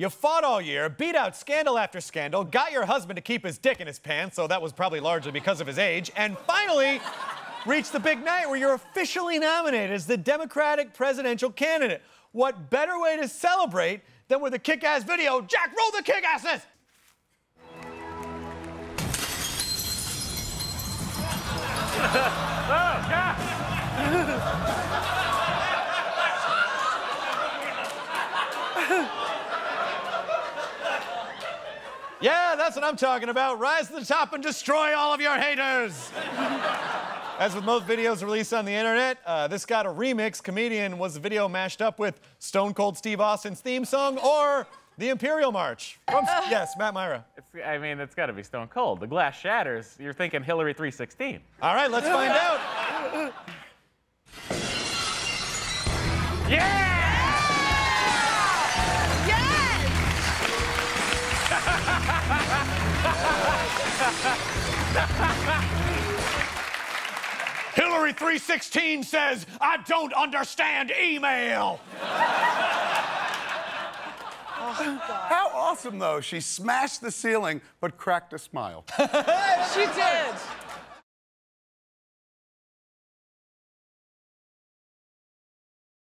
You fought all year, beat out scandal after scandal, got your husband to keep his dick in his pants, so that was probably largely because of his age, and finally reached the big night where you're officially nominated as the Democratic presidential candidate. What better way to celebrate than with a kick ass video? Jack, roll the kick asses! Yeah, that's what I'm talking about. Rise to the top and destroy all of your haters. As with most videos released on the internet, uh, this got a remix. Comedian was the video mashed up with Stone Cold Steve Austin's theme song or the Imperial March. From, yes, Matt Mira. It's, I mean, it's got to be Stone Cold. The glass shatters. You're thinking Hillary 316. All right, let's find out. Yeah! Hillary 316 says, I don't understand email. How awesome, though. She smashed the ceiling, but cracked a smile. She did.